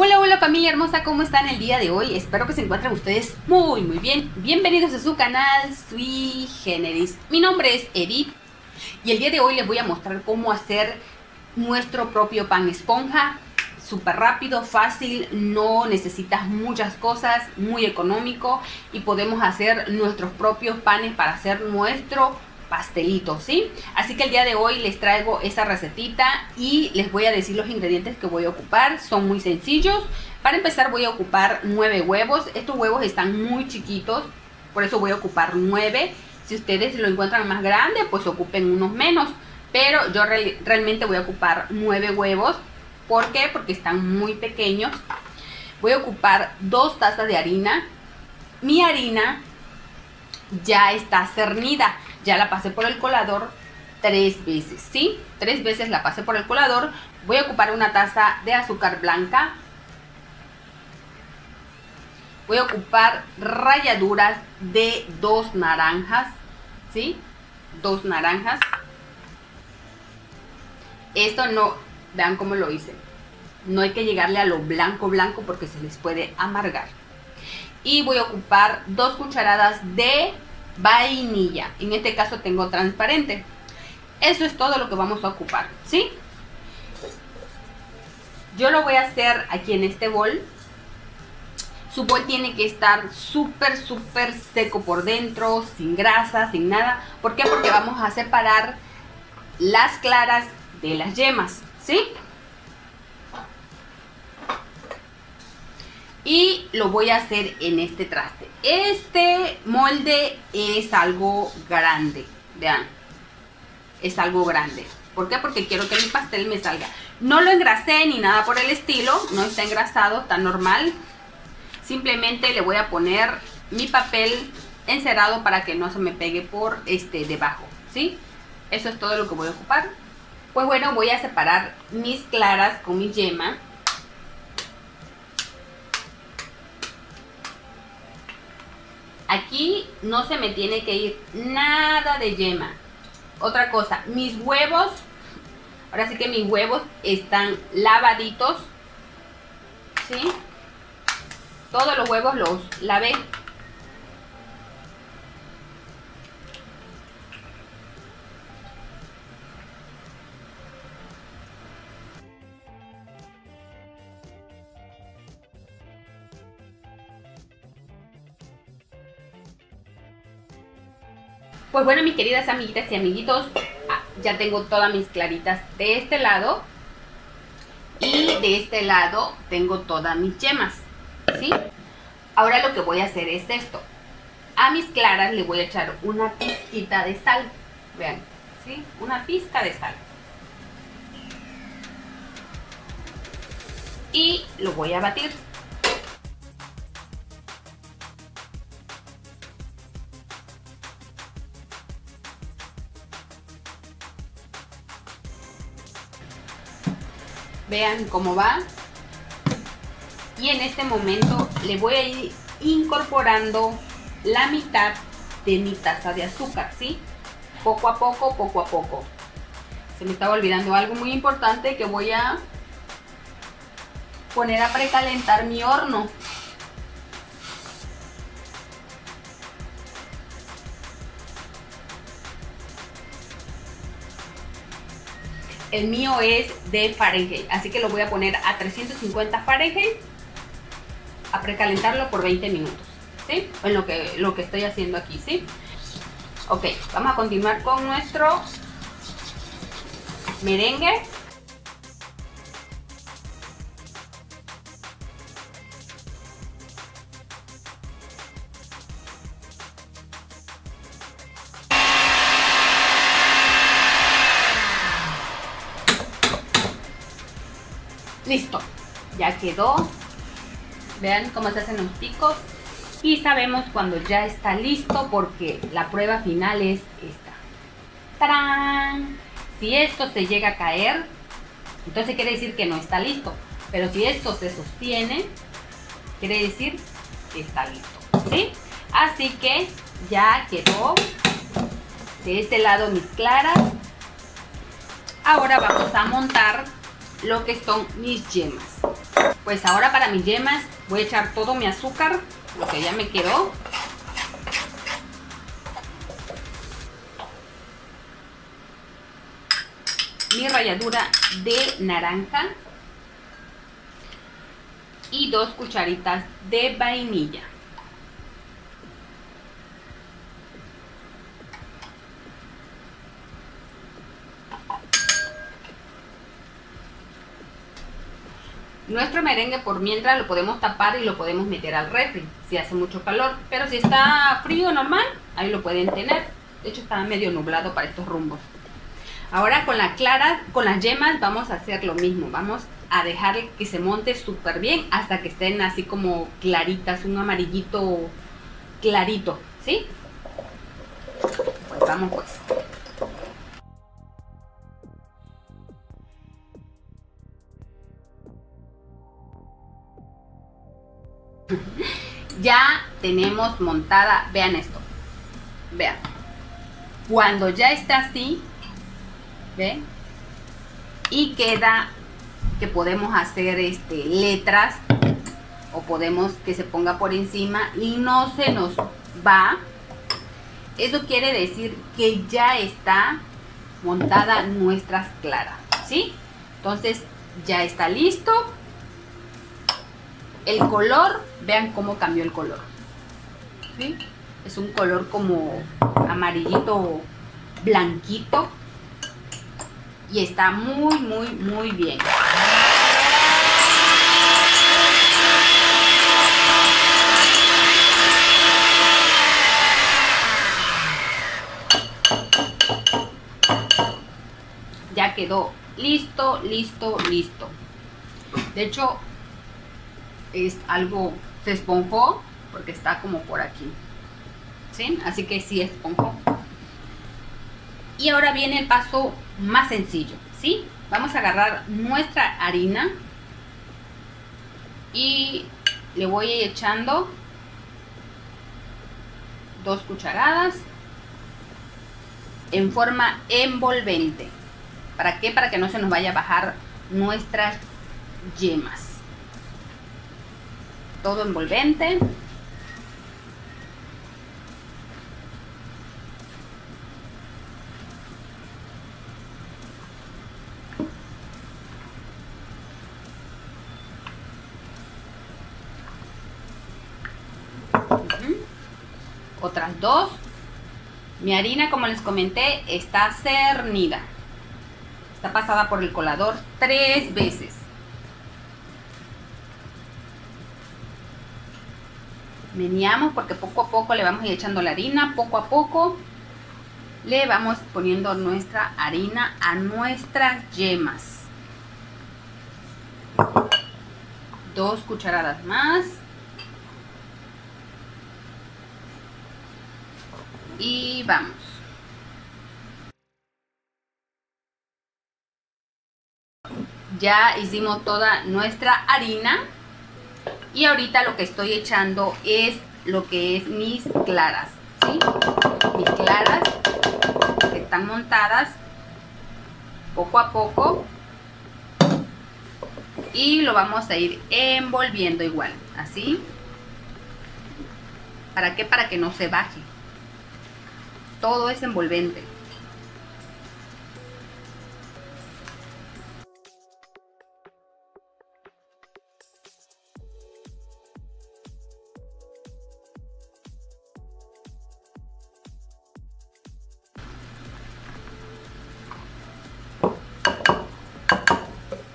Hola, hola familia hermosa, ¿cómo están el día de hoy? Espero que se encuentren ustedes muy, muy bien. Bienvenidos a su canal Sui Generis. Mi nombre es Edith y el día de hoy les voy a mostrar cómo hacer nuestro propio pan esponja. Súper rápido, fácil, no necesitas muchas cosas, muy económico y podemos hacer nuestros propios panes para hacer nuestro pastelitos, ¿sí? Así que el día de hoy les traigo esa recetita y les voy a decir los ingredientes que voy a ocupar. Son muy sencillos. Para empezar voy a ocupar 9 huevos. Estos huevos están muy chiquitos, por eso voy a ocupar 9. Si ustedes lo encuentran más grande, pues ocupen unos menos. Pero yo realmente voy a ocupar 9 huevos. ¿Por qué? Porque están muy pequeños. Voy a ocupar 2 tazas de harina. Mi harina ya está cernida ya la pasé por el colador tres veces, ¿sí? Tres veces la pasé por el colador. Voy a ocupar una taza de azúcar blanca. Voy a ocupar ralladuras de dos naranjas, ¿sí? Dos naranjas. Esto no, vean cómo lo hice. No hay que llegarle a lo blanco blanco porque se les puede amargar. Y voy a ocupar dos cucharadas de vainilla. En este caso tengo transparente. Eso es todo lo que vamos a ocupar, ¿sí? Yo lo voy a hacer aquí en este bol. Su bol tiene que estar súper, súper seco por dentro, sin grasa, sin nada. ¿Por qué? Porque vamos a separar las claras de las yemas, ¿sí? Y lo voy a hacer en este traste. Este molde es algo grande, vean, es algo grande. ¿Por qué? Porque quiero que mi pastel me salga. No lo engrasé ni nada por el estilo, no está engrasado, está normal. Simplemente le voy a poner mi papel encerado para que no se me pegue por este debajo, ¿sí? Eso es todo lo que voy a ocupar. Pues bueno, voy a separar mis claras con mi yema Aquí no se me tiene que ir nada de yema. Otra cosa, mis huevos, ahora sí que mis huevos están lavaditos. ¿Sí? Todos los huevos los lavé. Pues bueno, mis queridas amiguitas y amiguitos, ah, ya tengo todas mis claritas de este lado. Y de este lado tengo todas mis yemas, ¿sí? Ahora lo que voy a hacer es esto. A mis claras le voy a echar una pizquita de sal. Vean, ¿sí? Una pizca de sal. Y lo voy a batir. Vean cómo va. Y en este momento le voy a ir incorporando la mitad de mi taza de azúcar, ¿sí? Poco a poco, poco a poco. Se me estaba olvidando algo muy importante que voy a poner a precalentar mi horno. El mío es de Fahrenheit, así que lo voy a poner a 350 Fahrenheit a precalentarlo por 20 minutos, ¿sí? En lo que, lo que estoy haciendo aquí, ¿sí? Ok, vamos a continuar con nuestro merengue. Listo, ya quedó. Vean cómo se hacen los picos. Y sabemos cuando ya está listo porque la prueba final es esta. ¡Tarán! Si esto se llega a caer, entonces quiere decir que no está listo. Pero si esto se sostiene, quiere decir que está listo. ¿Sí? Así que ya quedó de este lado mis claras. Ahora vamos a montar lo que son mis yemas. Pues ahora para mis yemas voy a echar todo mi azúcar, lo que ya me quedó. Mi ralladura de naranja y dos cucharitas de vainilla. Nuestro merengue por mientras lo podemos tapar y lo podemos meter al refri si hace mucho calor. Pero si está frío normal, ahí lo pueden tener. De hecho está medio nublado para estos rumbos. Ahora con la clara, con las yemas vamos a hacer lo mismo. Vamos a dejar que se monte súper bien hasta que estén así como claritas, un amarillito clarito, ¿sí? Pues vamos pues. Ya tenemos montada, vean esto, vean, cuando ya está así, ¿ven? Y queda que podemos hacer este, letras o podemos que se ponga por encima y no se nos va. Eso quiere decir que ya está montada nuestras claras, ¿sí? Entonces ya está listo el color, vean cómo cambió el color. Es un color como amarillito blanquito. Y está muy, muy, muy bien. Ya quedó listo, listo, listo. De hecho, es algo, se esponjó porque está como por aquí. ¿Sí? Así que sí esponjó. Y ahora viene el paso más sencillo, ¿sí? Vamos a agarrar nuestra harina y le voy echando dos cucharadas en forma envolvente. ¿Para qué? Para que no se nos vaya a bajar nuestras yemas todo envolvente. Otras dos. Mi harina, como les comenté, está cernida. Está pasada por el colador tres veces. Meneamos porque poco a poco le vamos a ir echando la harina, poco a poco le vamos poniendo nuestra harina a nuestras yemas. Dos cucharadas más. Y vamos. Ya hicimos toda nuestra harina. Y ahorita lo que estoy echando es lo que es mis claras, ¿sí? Mis claras que están montadas poco a poco. Y lo vamos a ir envolviendo igual, así. ¿Para qué? Para que no se baje. Todo es envolvente.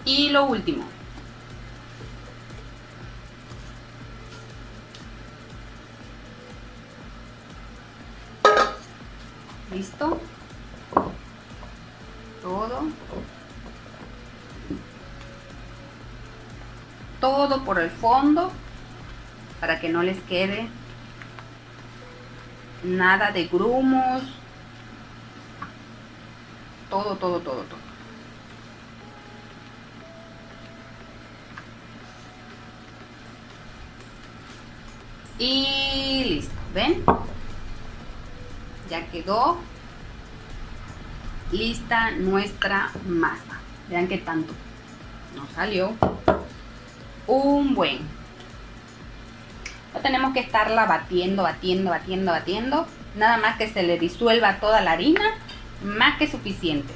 Y lo último. ¿Listo? Todo. Todo por el fondo para que no les quede nada de grumos. Todo, todo, todo, todo. Y listo, ¿ven? Ya quedó lista nuestra masa. Vean qué tanto nos salió. un buen. No tenemos que estarla batiendo, batiendo, batiendo, batiendo. Nada más que se le disuelva toda la harina, más que suficiente.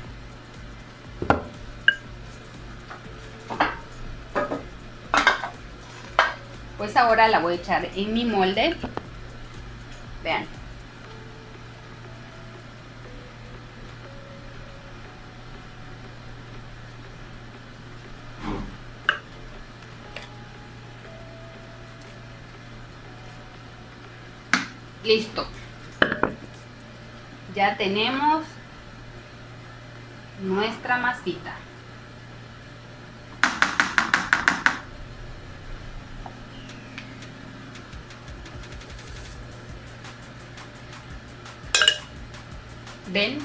Pues ahora la voy a echar en mi molde. Vean. Listo. Ya tenemos nuestra masita. Ven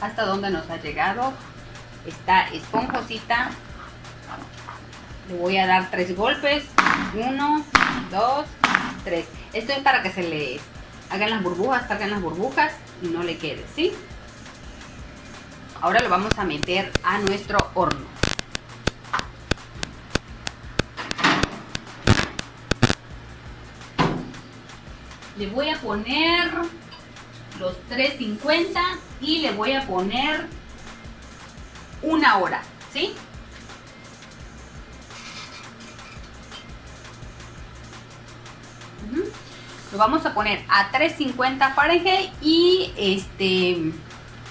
hasta dónde nos ha llegado. Está esponjosita. Le voy a dar tres golpes. Uno dos tres. Esto es para que se le hagan las burbujas salgan las burbujas y no le quede ¿sí? ahora lo vamos a meter a nuestro horno. Le voy a poner los 3.50 y le voy a poner una hora, ¿sí? Lo vamos a poner a 350 Fahrenheit y este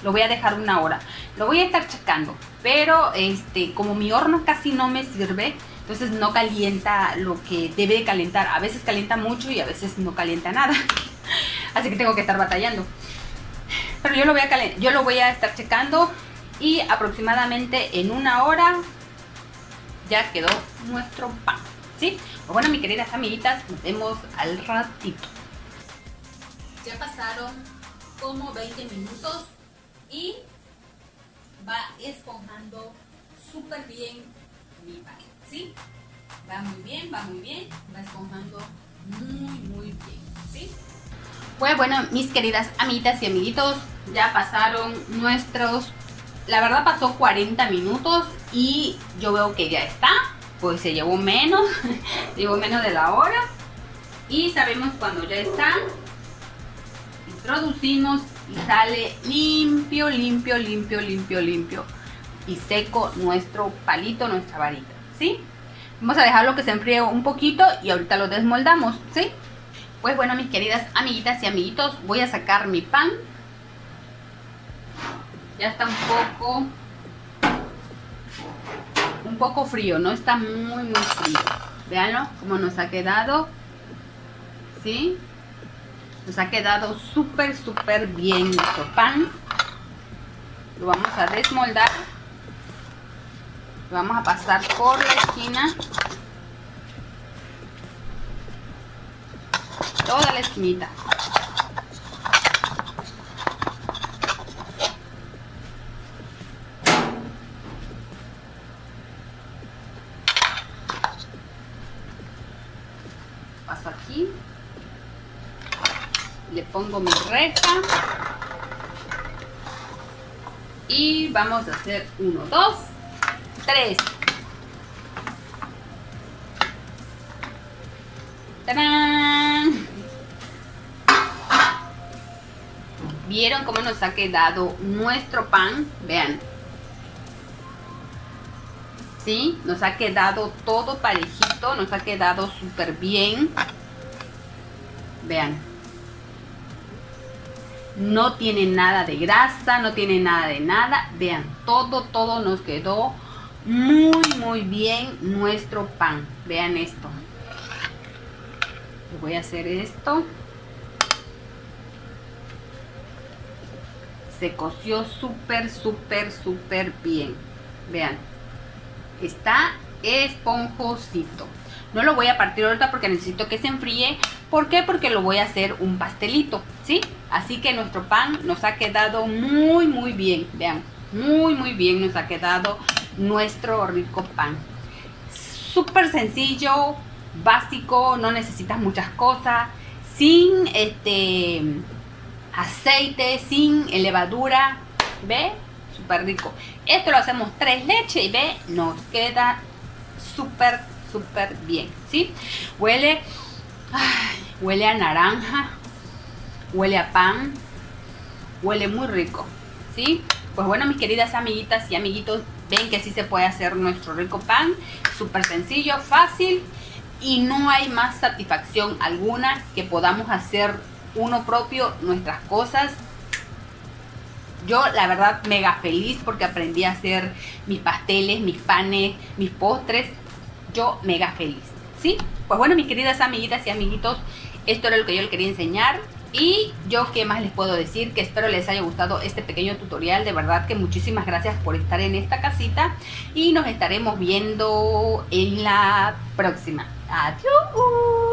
lo voy a dejar una hora. Lo voy a estar checando, pero este como mi horno casi no me sirve, entonces no calienta lo que debe calentar. A veces calienta mucho y a veces no calienta nada. Así que tengo que estar batallando. Pero yo lo voy a, yo lo voy a estar checando y aproximadamente en una hora ya quedó nuestro pan. ¿Sí? Pues bueno, mis queridas amiguitas, nos vemos al ratito. Ya pasaron como 20 minutos y va esponjando súper bien mi pan. ¿Sí? Va muy bien, va muy bien, va esponjando muy, muy bien. ¿Sí? Pues bueno, mis queridas amiguitas y amiguitos, ya pasaron nuestros... La verdad pasó 40 minutos y yo veo que ya está. Pues se llevó menos, llevó menos de la hora. Y sabemos cuando ya está. Introducimos y sale limpio, limpio, limpio, limpio, limpio. Y seco nuestro palito, nuestra varita, ¿sí? Vamos a dejarlo que se enfríe un poquito y ahorita lo desmoldamos, ¿sí? Pues bueno, mis queridas amiguitas y amiguitos, voy a sacar mi pan. Ya está un poco, un poco frío, no está muy, muy frío. Veanlo, cómo nos ha quedado. ¿Sí? Nos ha quedado súper, súper bien nuestro pan. Lo vamos a desmoldar. Lo vamos a pasar por la esquina. toda la esquinita. Pongo mi reja. Y vamos a hacer uno, dos, tres. ¿Vieron cómo nos ha quedado nuestro pan? Vean. ¿Sí? Nos ha quedado todo parejito, nos ha quedado súper bien. Vean. No tiene nada de grasa, no tiene nada de nada. Vean, todo, todo nos quedó muy, muy bien nuestro pan. Vean esto. Voy a hacer esto. se coció súper, súper, súper bien. Vean, está esponjosito. No lo voy a partir ahorita porque necesito que se enfríe. ¿Por qué? Porque lo voy a hacer un pastelito, ¿sí? Así que nuestro pan nos ha quedado muy, muy bien. Vean, muy, muy bien nos ha quedado nuestro rico pan. Súper sencillo, básico, no necesitas muchas cosas. Sin este aceite, sin levadura. ¿Ve? Súper rico. Esto lo hacemos tres leches y ve, nos queda súper, súper bien, ¿sí? Huele, huele a naranja, huele a pan, huele muy rico, ¿sí? Pues bueno, mis queridas amiguitas y amiguitos, ven que así se puede hacer nuestro rico pan, súper sencillo, fácil y no hay más satisfacción alguna que podamos hacer uno propio nuestras cosas. Yo la verdad mega feliz porque aprendí a hacer mis pasteles, mis panes, mis postres. Yo mega feliz, ¿sí? Pues bueno, mis queridas amiguitas y amiguitos, esto era lo que yo les quería enseñar. Y yo qué más les puedo decir, que espero les haya gustado este pequeño tutorial, de verdad que muchísimas gracias por estar en esta casita y nos estaremos viendo en la próxima. Adiós.